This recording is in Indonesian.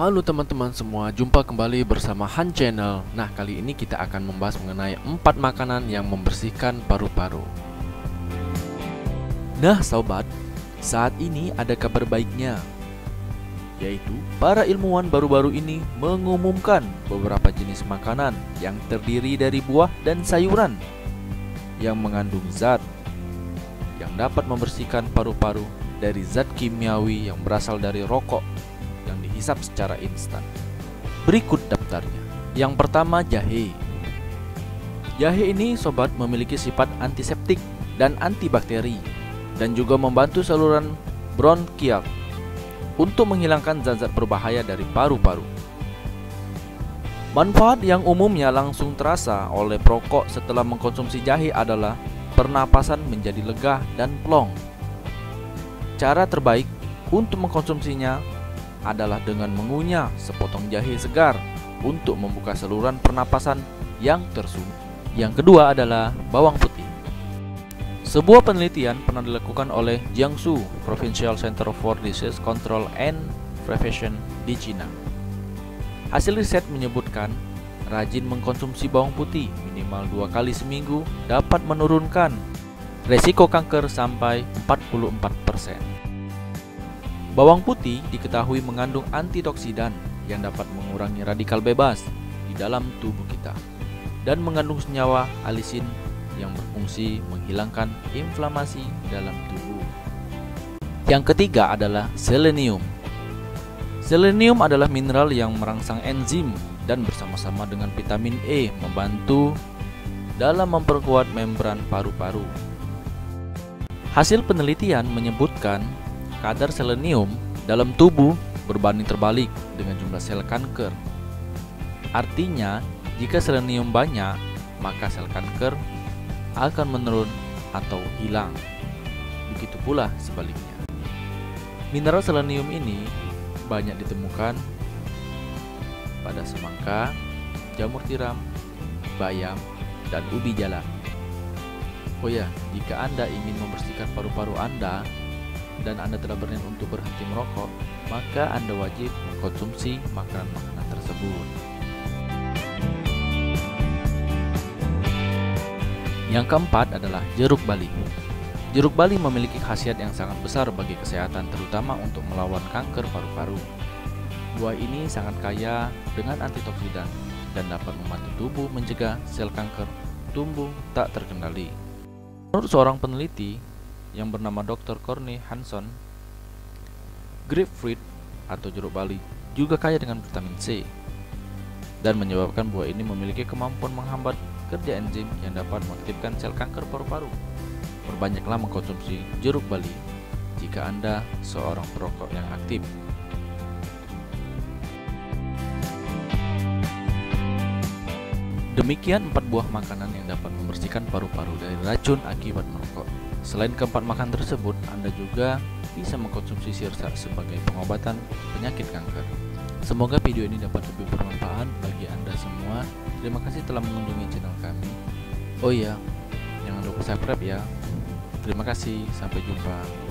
Halo teman-teman semua, jumpa kembali bersama Han Channel. Nah, kali ini kita akan membahas mengenai empat makanan yang membersihkan paru-paru. Nah, sobat, saat ini ada kabar baiknya, yaitu para ilmuwan baru-baru ini mengumumkan beberapa jenis makanan yang terdiri dari buah dan sayuran yang mengandung zat yang dapat membersihkan paru-paru dari zat kimiawi yang berasal dari rokok dihisap secara instan. Berikut daftarnya. Yang pertama jahe. Jahe ini sobat memiliki sifat antiseptik dan antibakteri dan juga membantu saluran bronkial untuk menghilangkan zat-zat berbahaya dari paru-paru. Manfaat yang umumnya langsung terasa oleh perokok setelah mengkonsumsi jahe adalah pernapasan menjadi lega dan plong. Cara terbaik untuk mengkonsumsinya adalah dengan mengunyah sepotong jahe segar untuk membuka saluran pernapasan yang tersumbat. Yang kedua adalah bawang putih. Sebuah penelitian pernah dilakukan oleh Jiangsu Provincial Center for Disease Control and Prevention di China. Hasil riset menyebutkan rajin mengkonsumsi bawang putih minimal dua kali seminggu dapat menurunkan resiko kanker sampai 44%. Bawang putih diketahui mengandung antioksidan yang dapat mengurangi radikal bebas di dalam tubuh kita dan mengandung senyawa alisin yang berfungsi menghilangkan inflamasi dalam tubuh. Yang ketiga adalah selenium. Selenium adalah mineral yang merangsang enzim dan bersama-sama dengan vitamin E membantu dalam memperkuat membran paru-paru. Hasil penelitian menyebutkan kadar selenium dalam tubuh berbanding terbalik dengan jumlah sel kanker. Artinya, jika selenium banyak, maka sel kanker akan menurun atau hilang. Begitu pula sebaliknya. Mineral selenium ini banyak ditemukan pada semangka, jamur tiram, bayam, dan ubi jalar. Oh ya, jika Anda ingin membersihkan paru-paru Anda dan Anda telah berniat untuk berhenti merokok, maka Anda wajib mengkonsumsi makanan-makanan tersebut. Yang keempat adalah jeruk bali. Jeruk bali memiliki khasiat yang sangat besar bagi kesehatan terutama untuk melawan kanker paru-paru. Buah ini sangat kaya dengan antioksidan dan dapat membantu tubuh mencegah sel kanker tumbuh tak terkendali. Menurut seorang peneliti yang bernama Dr. Corny Hanson, grapefruit atau jeruk bali juga kaya dengan vitamin C dan menyebabkan buah ini memiliki kemampuan menghambat kerja enzim yang dapat mengaktifkan sel kanker paru-paru. Perbanyaklah mengkonsumsi jeruk bali jika Anda seorang perokok yang aktif. Demikian empat buah makanan yang dapat membersihkan paru-paru dari racun akibat merokok. Selain keempat makanan tersebut, Anda juga bisa mengkonsumsi sirsa sebagai pengobatan penyakit kanker. Semoga video ini dapat lebih bermanfaat bagi Anda semua. Terima kasih telah mengunjungi channel kami. Oh iya, jangan lupa subscribe ya. Terima kasih, sampai jumpa.